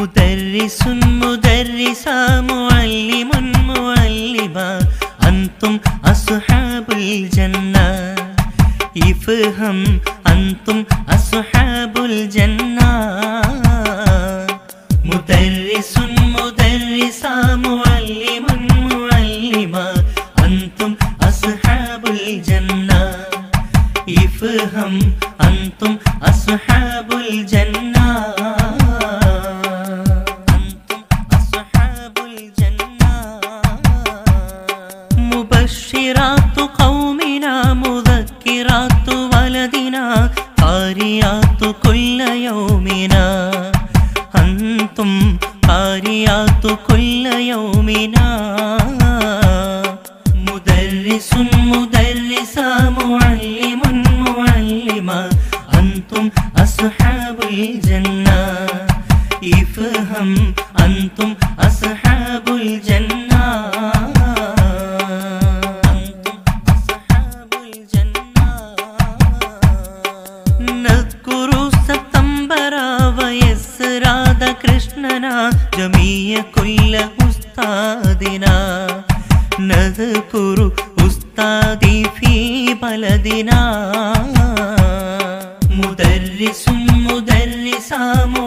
مدرس مدرسة معلم معلمة أنتم أصحاب الجنة يفهم أنتم أصحاب الجنة مدرس مدرسة معلم معلمة أنتم أصحاب الجنة يفهم أنتم أصحاب الجنة കാരിയാത്തു വലതിന കാരിയാത്തു കൊല്ലയോമിന അന്തും കാരിയാത്തു കൊല്ലയോമിന مدرس مدرسة معلم معلمة أنتم أصحاب الجنة افهم أنتم أصحاب ജമീയ കൊല്ല ഉസ്താദിന നത് ഉസ്താദി ഫീ പലദിന മുതല്ലിസും മുതല്ലിസാമോ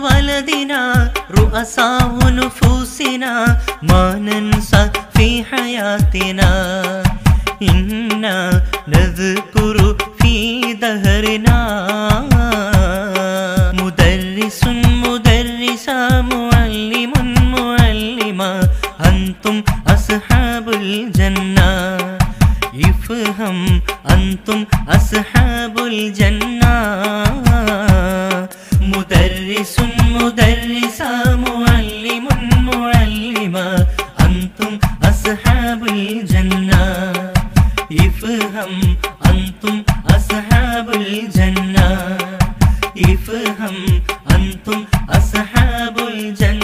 ولدنا رؤساء نفوسنا ما ننسى في حياتنا إنا نذكر في دهرنا مدرس مدرسة معلم معلمة أنتم أصحاب الجنة افهم أنتم أصحاب الجنة مدرس مدرسا معلم معلما أنتم أصحاب الجنة يفهم أنتم أصحاب الجنة يفهم أنتم أصحاب الجنة